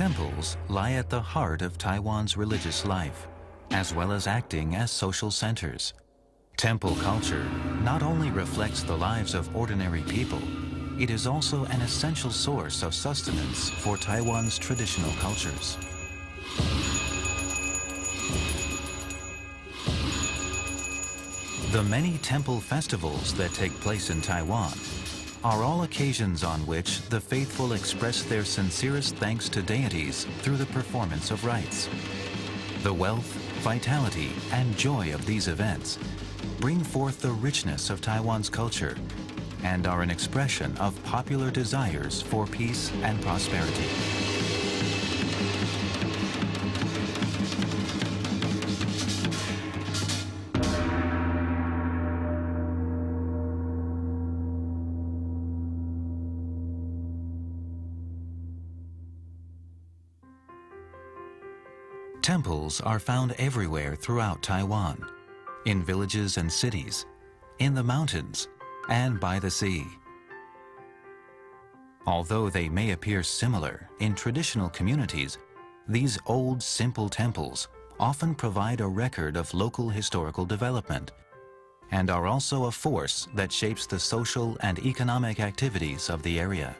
Temples lie at the heart of Taiwan's religious life, as well as acting as social centers. Temple culture not only reflects the lives of ordinary people, it is also an essential source of sustenance for Taiwan's traditional cultures. The many temple festivals that take place in Taiwan are all occasions on which the faithful express their sincerest thanks to deities through the performance of rites. The wealth, vitality, and joy of these events bring forth the richness of Taiwan's culture and are an expression of popular desires for peace and prosperity. Temples are found everywhere throughout Taiwan, in villages and cities, in the mountains, and by the sea. Although they may appear similar in traditional communities, these old simple temples often provide a record of local historical development and are also a force that shapes the social and economic activities of the area.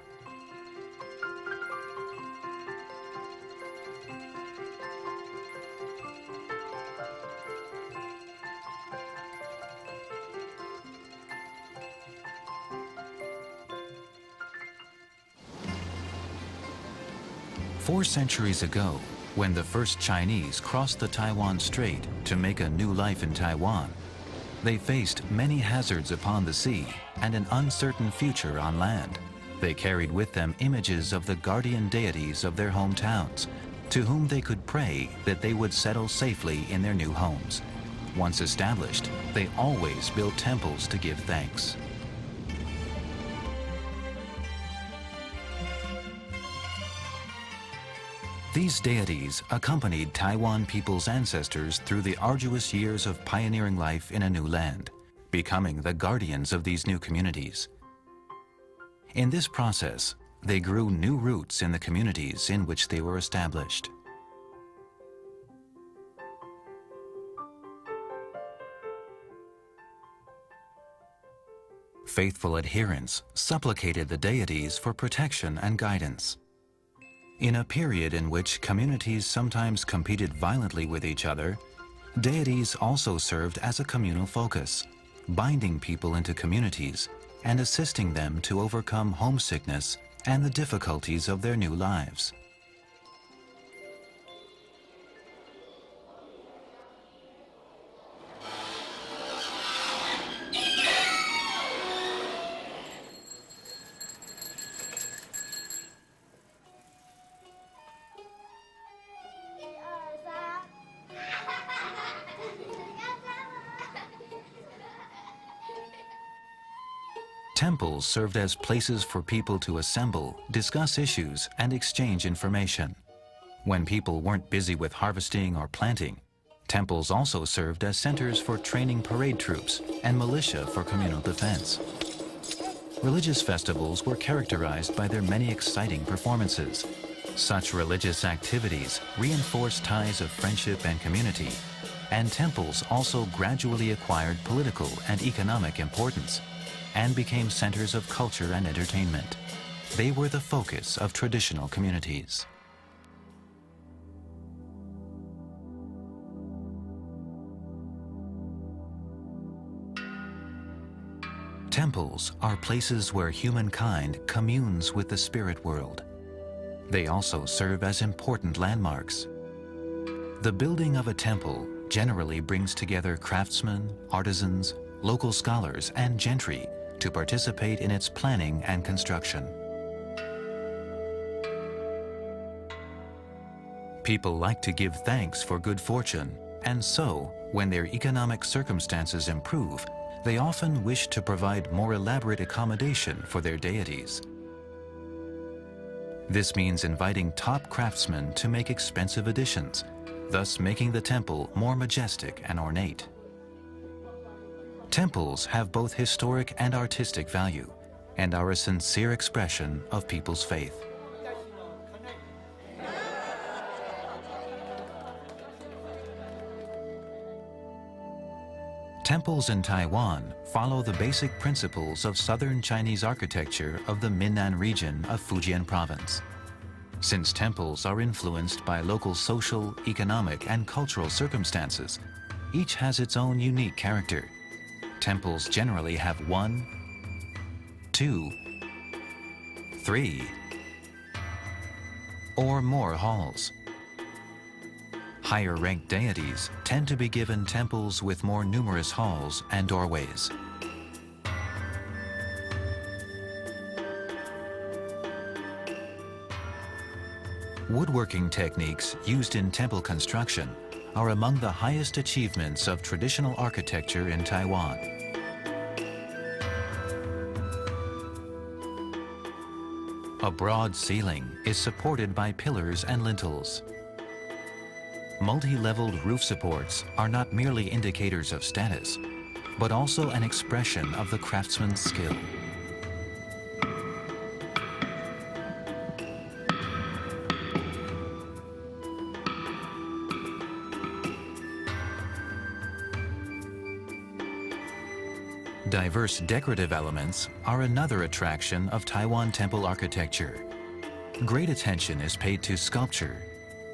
Four centuries ago, when the first Chinese crossed the Taiwan Strait to make a new life in Taiwan, they faced many hazards upon the sea and an uncertain future on land. They carried with them images of the guardian deities of their hometowns, to whom they could pray that they would settle safely in their new homes. Once established, they always built temples to give thanks. These deities accompanied Taiwan people's ancestors through the arduous years of pioneering life in a new land, becoming the guardians of these new communities. In this process, they grew new roots in the communities in which they were established. Faithful adherents supplicated the deities for protection and guidance. In a period in which communities sometimes competed violently with each other, deities also served as a communal focus, binding people into communities and assisting them to overcome homesickness and the difficulties of their new lives. Temples served as places for people to assemble, discuss issues, and exchange information. When people weren't busy with harvesting or planting, temples also served as centers for training parade troops and militia for communal defense. Religious festivals were characterized by their many exciting performances. Such religious activities reinforced ties of friendship and community, and temples also gradually acquired political and economic importance and became centers of culture and entertainment. They were the focus of traditional communities. Temples are places where humankind communes with the spirit world. They also serve as important landmarks. The building of a temple generally brings together craftsmen, artisans, local scholars, and gentry to participate in its planning and construction. People like to give thanks for good fortune, and so, when their economic circumstances improve, they often wish to provide more elaborate accommodation for their deities. This means inviting top craftsmen to make expensive additions, thus making the temple more majestic and ornate. Temples have both historic and artistic value and are a sincere expression of people's faith. Temples in Taiwan follow the basic principles of southern Chinese architecture of the Minnan region of Fujian province. Since temples are influenced by local social, economic, and cultural circumstances, each has its own unique character Temples generally have one, two, three, or more halls. Higher ranked deities tend to be given temples with more numerous halls and doorways. Woodworking techniques used in temple construction are among the highest achievements of traditional architecture in Taiwan. A broad ceiling is supported by pillars and lintels. Multi-leveled roof supports are not merely indicators of status, but also an expression of the craftsman's skill. Diverse decorative elements are another attraction of Taiwan temple architecture. Great attention is paid to sculpture,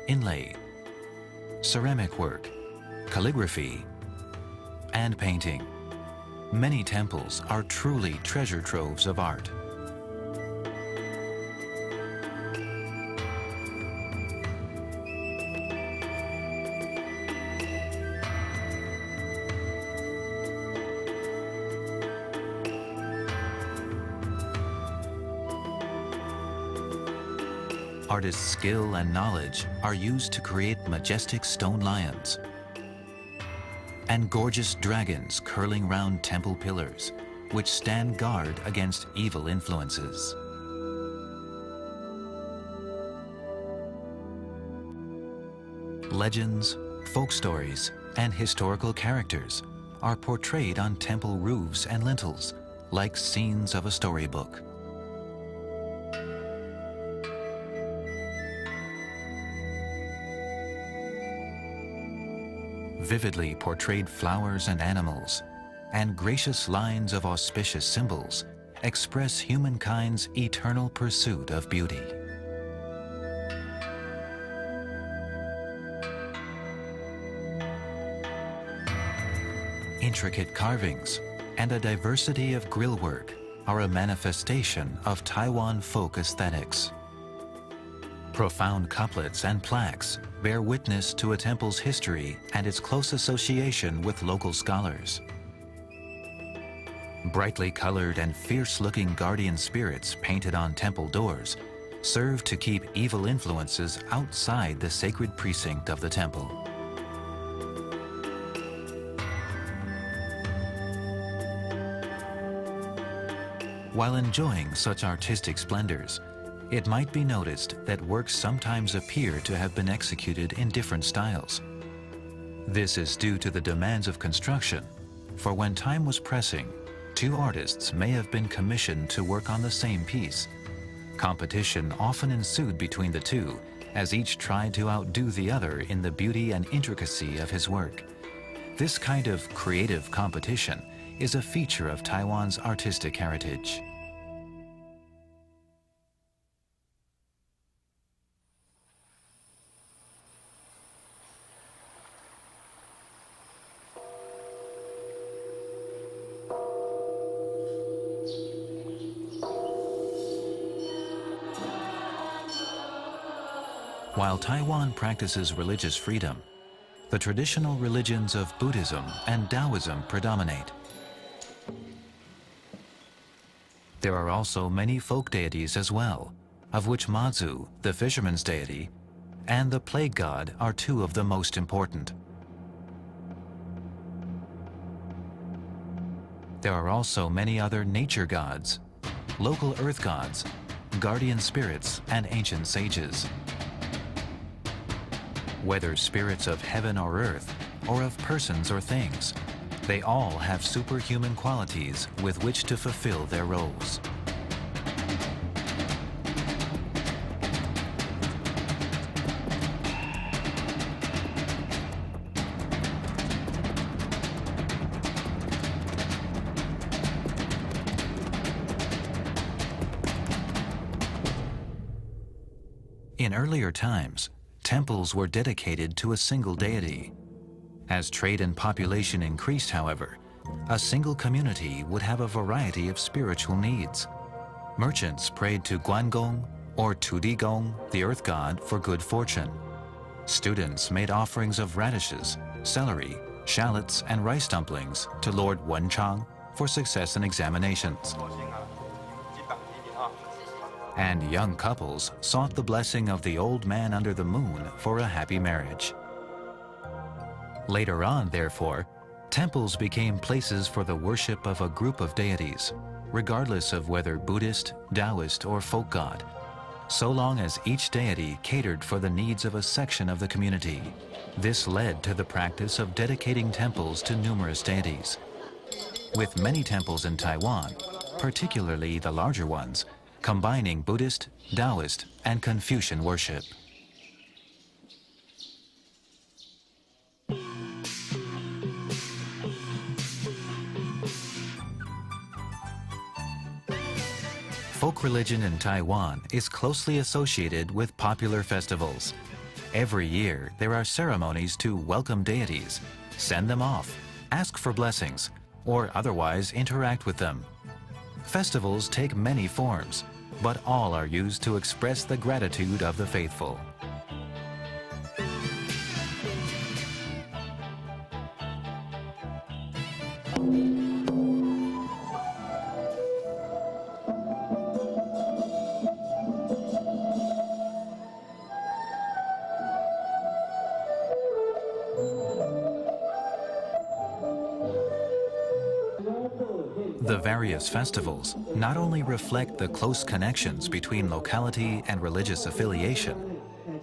inlay, ceramic work, calligraphy, and painting. Many temples are truly treasure troves of art. Artists' skill and knowledge are used to create majestic stone lions and gorgeous dragons curling round temple pillars, which stand guard against evil influences. Legends, folk stories, and historical characters are portrayed on temple roofs and lintels like scenes of a storybook. Vividly portrayed flowers and animals, and gracious lines of auspicious symbols express humankind's eternal pursuit of beauty. Intricate carvings and a diversity of grillwork are a manifestation of Taiwan folk aesthetics. Profound couplets and plaques bear witness to a temple's history and its close association with local scholars. Brightly colored and fierce-looking guardian spirits painted on temple doors serve to keep evil influences outside the sacred precinct of the temple. While enjoying such artistic splendors, it might be noticed that works sometimes appear to have been executed in different styles. This is due to the demands of construction, for when time was pressing, two artists may have been commissioned to work on the same piece. Competition often ensued between the two, as each tried to outdo the other in the beauty and intricacy of his work. This kind of creative competition is a feature of Taiwan's artistic heritage. While Taiwan practices religious freedom, the traditional religions of Buddhism and Taoism predominate. There are also many folk deities as well, of which Mazu, the fisherman's deity, and the plague god are two of the most important. There are also many other nature gods, local earth gods, guardian spirits, and ancient sages whether spirits of heaven or earth, or of persons or things. They all have superhuman qualities with which to fulfill their roles. In earlier times, temples were dedicated to a single deity. As trade and population increased, however, a single community would have a variety of spiritual needs. Merchants prayed to Guangong or Tudigong, the earth god, for good fortune. Students made offerings of radishes, celery, shallots, and rice dumplings to Lord Wenchang for success in examinations. And young couples sought the blessing of the old man under the moon for a happy marriage. Later on, therefore, temples became places for the worship of a group of deities, regardless of whether Buddhist, Taoist, or folk god, so long as each deity catered for the needs of a section of the community. This led to the practice of dedicating temples to numerous deities. With many temples in Taiwan, particularly the larger ones, combining Buddhist, Taoist, and Confucian worship. Folk religion in Taiwan is closely associated with popular festivals. Every year, there are ceremonies to welcome deities, send them off, ask for blessings, or otherwise interact with them. Festivals take many forms, but all are used to express the gratitude of the faithful. The various festivals not only reflect the close connections between locality and religious affiliation,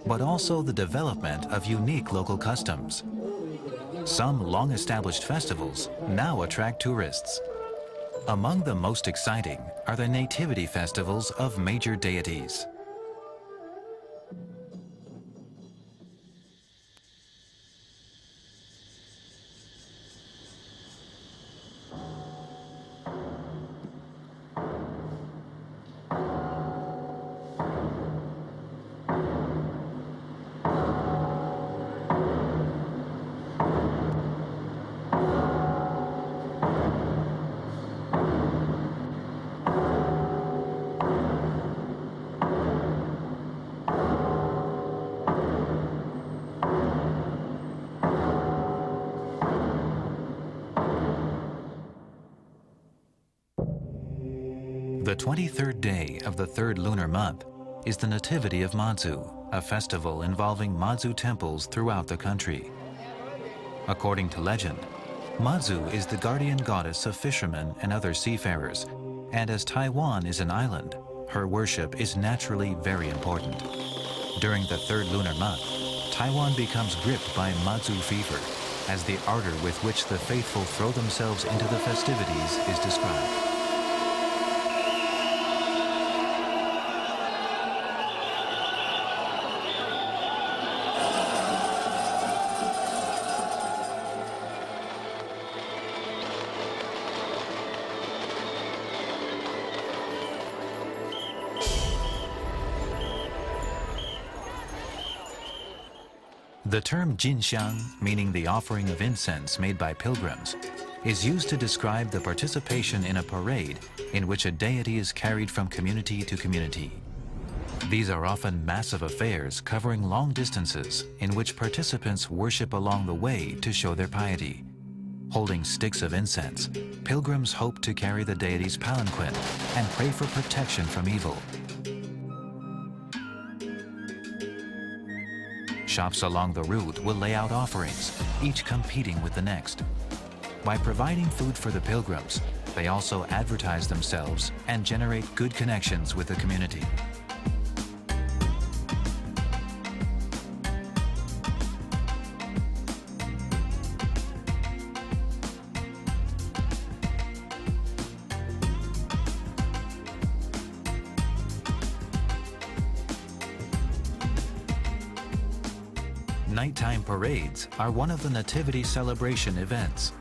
but also the development of unique local customs. Some long-established festivals now attract tourists. Among the most exciting are the nativity festivals of major deities. The 23rd day of the third lunar month is the Nativity of Mazu, a festival involving Mazu temples throughout the country. According to legend, Mazu is the guardian goddess of fishermen and other seafarers, and as Taiwan is an island, her worship is naturally very important. During the third lunar month, Taiwan becomes gripped by Mazu fever, as the ardor with which the faithful throw themselves into the festivities is described. The term jinxiang, meaning the offering of incense made by pilgrims, is used to describe the participation in a parade in which a deity is carried from community to community. These are often massive affairs covering long distances in which participants worship along the way to show their piety. Holding sticks of incense, pilgrims hope to carry the deity's palanquin and pray for protection from evil Shops along the route will lay out offerings, each competing with the next. By providing food for the pilgrims, they also advertise themselves and generate good connections with the community. Nighttime parades are one of the Nativity celebration events.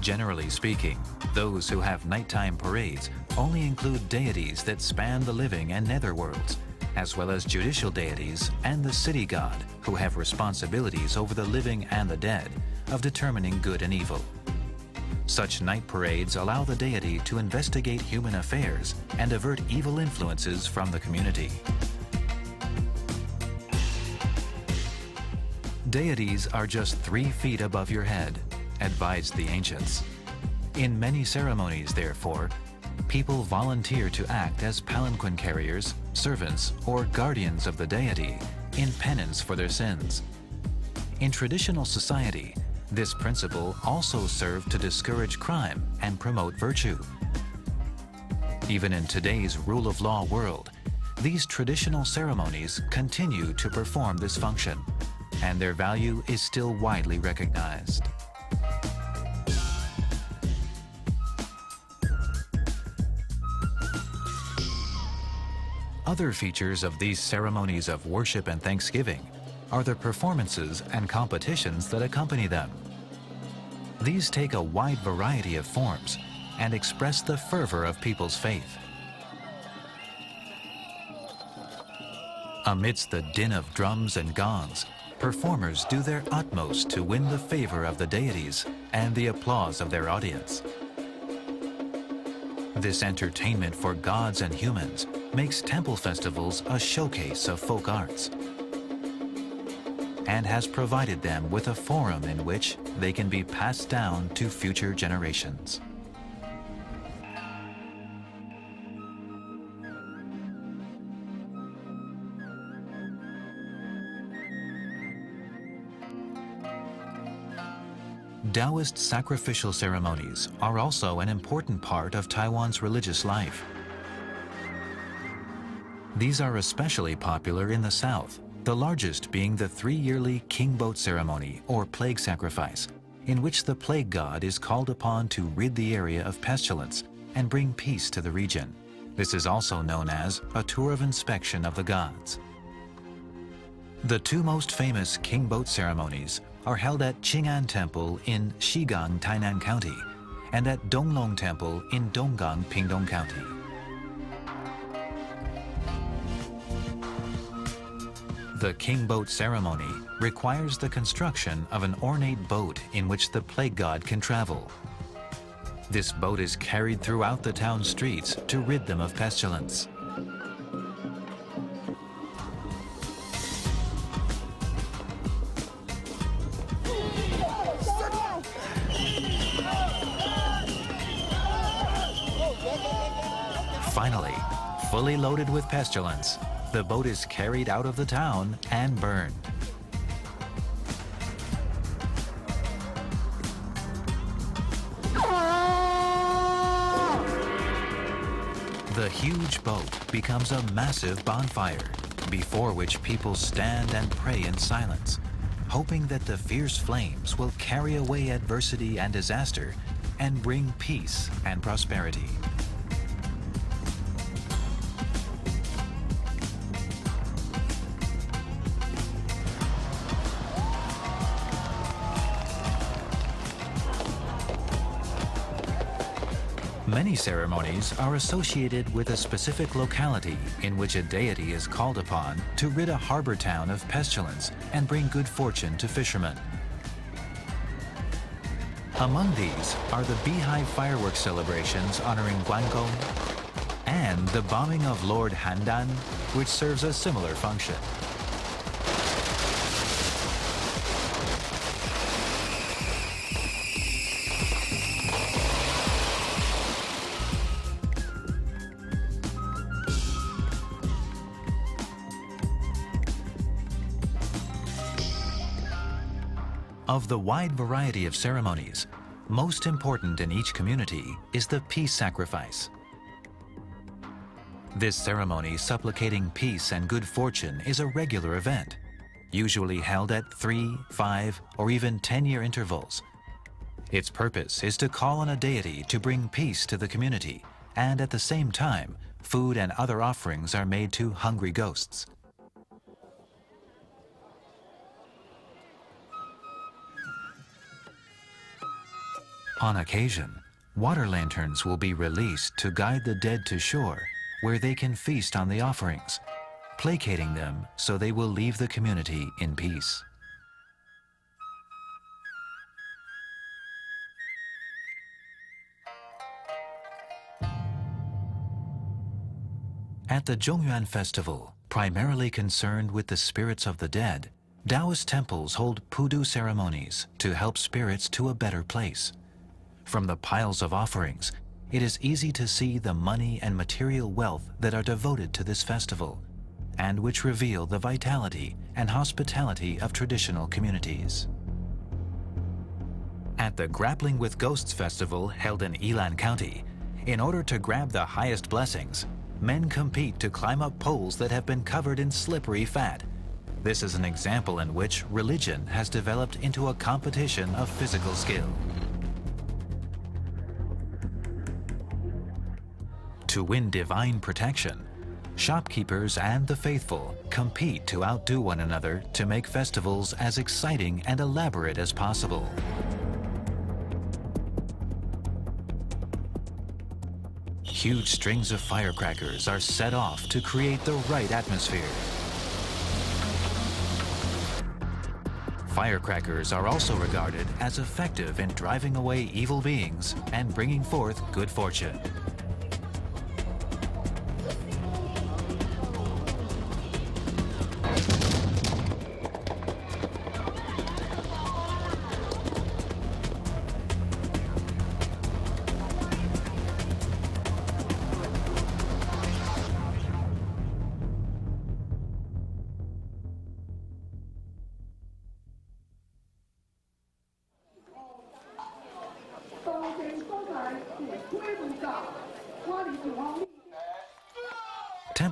Generally speaking, those who have nighttime parades only include deities that span the living and nether worlds as well as judicial deities and the city god, who have responsibilities over the living and the dead, of determining good and evil. Such night parades allow the deity to investigate human affairs and avert evil influences from the community. Deities are just three feet above your head, advised the ancients. In many ceremonies, therefore, people volunteer to act as palanquin carriers, servants, or guardians of the deity in penance for their sins. In traditional society, this principle also served to discourage crime and promote virtue. Even in today's rule of law world, these traditional ceremonies continue to perform this function, and their value is still widely recognized. Other features of these ceremonies of worship and thanksgiving are the performances and competitions that accompany them. These take a wide variety of forms and express the fervor of people's faith. Amidst the din of drums and gongs, performers do their utmost to win the favor of the deities and the applause of their audience. This entertainment for gods and humans makes temple festivals a showcase of folk arts and has provided them with a forum in which they can be passed down to future generations. Taoist sacrificial ceremonies are also an important part of Taiwan's religious life. These are especially popular in the south, the largest being the three-yearly king boat ceremony or plague sacrifice, in which the plague god is called upon to rid the area of pestilence and bring peace to the region. This is also known as a tour of inspection of the gods. The two most famous king boat ceremonies are held at Qing'an Temple in Xigang, Tainan County, and at Donglong Temple in Donggang, Pingdong County. The king boat ceremony requires the construction of an ornate boat in which the plague god can travel. This boat is carried throughout the town streets to rid them of pestilence. Fully loaded with pestilence, the boat is carried out of the town and burned. The huge boat becomes a massive bonfire, before which people stand and pray in silence, hoping that the fierce flames will carry away adversity and disaster and bring peace and prosperity. Many ceremonies are associated with a specific locality in which a deity is called upon to rid a harbor town of pestilence and bring good fortune to fishermen. Among these are the Beehive fireworks celebrations honoring Guangong and the bombing of Lord Handan, which serves a similar function. Of the wide variety of ceremonies, most important in each community is the peace sacrifice. This ceremony supplicating peace and good fortune is a regular event, usually held at three, five, or even 10-year intervals. Its purpose is to call on a deity to bring peace to the community, and at the same time, food and other offerings are made to hungry ghosts. On occasion, water lanterns will be released to guide the dead to shore, where they can feast on the offerings. placating them so they will leave the community in peace. At the Zhongyuan Festival, primarily concerned with the spirits of the dead, Taoist temples hold pudu ceremonies to help spirits to a better place. From the piles of offerings, it is easy to see the money and material wealth that are devoted to this festival, and which reveal the vitality and hospitality of traditional communities. At the Grappling with Ghosts Festival held in Yilan County, in order to grab the highest blessings, men compete to climb up poles that have been covered in slippery fat. This is an example in which religion has developed into a competition of physical skill. To win divine protection, shopkeepers and the faithful compete to outdo one another to make festivals as exciting and elaborate as possible. Huge strings of firecrackers are set off to create the right atmosphere. Firecrackers are also regarded as effective in driving away evil beings and bringing forth good fortune.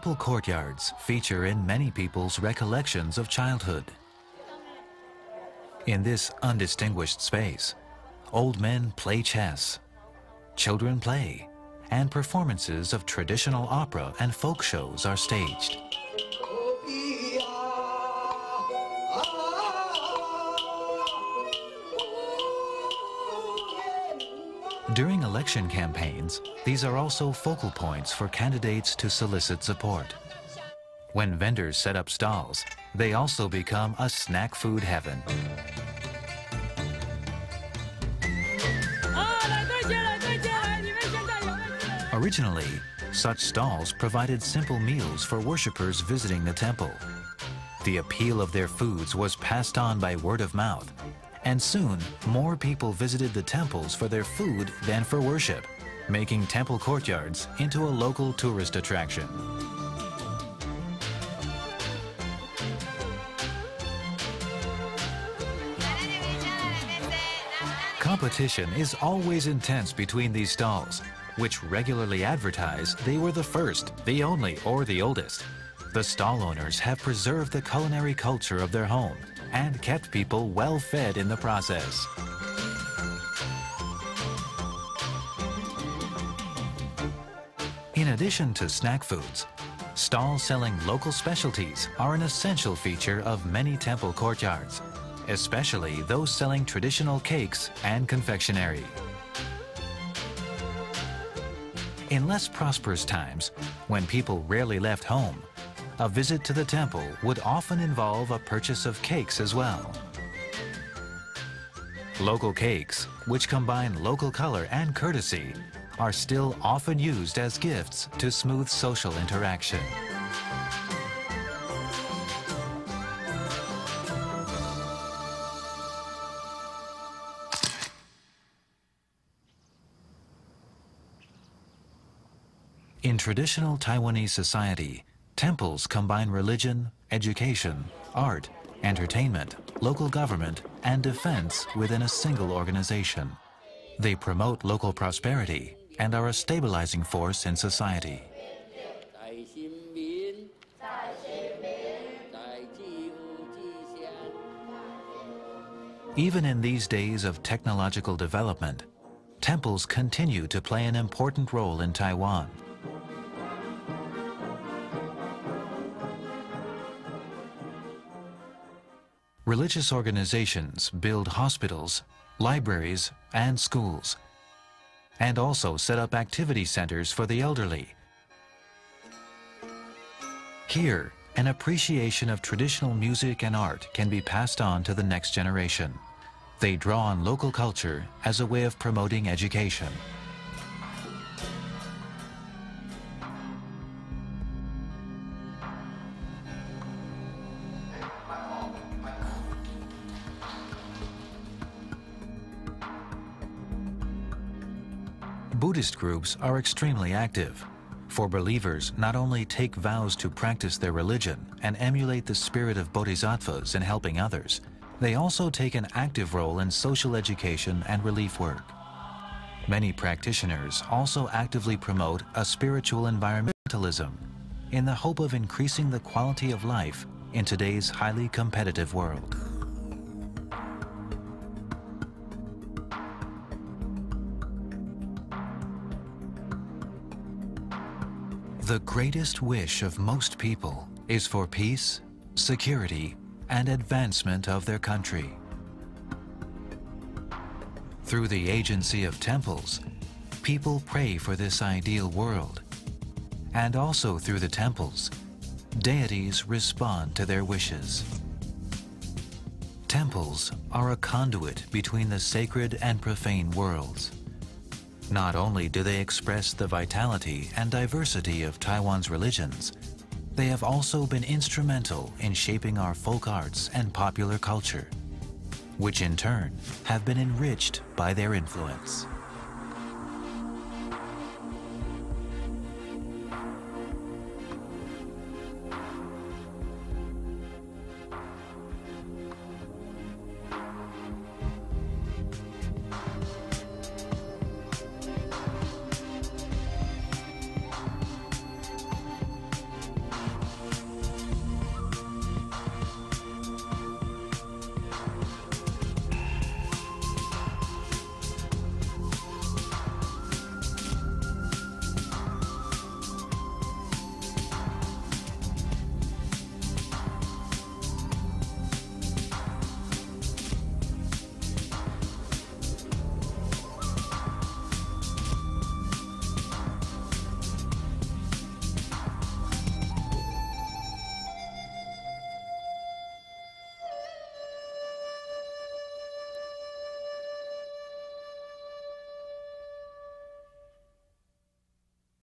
Temple courtyards feature in many people's recollections of childhood. In this undistinguished space, old men play chess, children play, and performances of traditional opera and folk shows are staged. During election campaigns, these are also focal points for candidates to solicit support. When vendors set up stalls, they also become a snack food heaven. Originally, such stalls provided simple meals for worshippers visiting the temple. The appeal of their foods was passed on by word of mouth, and soon more people visited the temples for their food than for worship, making temple courtyards into a local tourist attraction. Competition is always intense between these stalls, which regularly advertise they were the first, the only, or the oldest. The stall owners have preserved the culinary culture of their home and kept people well fed in the process. In addition to snack foods, stalls selling local specialties are an essential feature of many temple courtyards, especially those selling traditional cakes and confectionery. In less prosperous times, when people rarely left home, a visit to the temple would often involve a purchase of cakes as well. Local cakes, which combine local color and courtesy, are still often used as gifts to smooth social interaction. In traditional Taiwanese society, temples combine religion, education, art, entertainment, local government, and defense within a single organization. They promote local prosperity and are a stabilizing force in society. Even in these days of technological development, temples continue to play an important role in Taiwan. Religious organizations build hospitals, libraries, and schools, and also set up activity centers for the elderly. Here, an appreciation of traditional music and art can be passed on to the next generation. They draw on local culture as a way of promoting education. Buddhist groups are extremely active. For believers not only take vows to practice their religion and emulate the spirit of bodhisattvas in helping others, they also take an active role in social education and relief work. Many practitioners also actively promote a spiritual environmentalism in the hope of increasing the quality of life in today's highly competitive world. The greatest wish of most people is for peace, security, and advancement of their country. Through the agency of temples, people pray for this ideal world. And also through the temples, deities respond to their wishes. Temples are a conduit between the sacred and profane worlds. Not only do they express the vitality and diversity of Taiwan's religions, they have also been instrumental in shaping our folk arts and popular culture, which in turn have been enriched by their influence.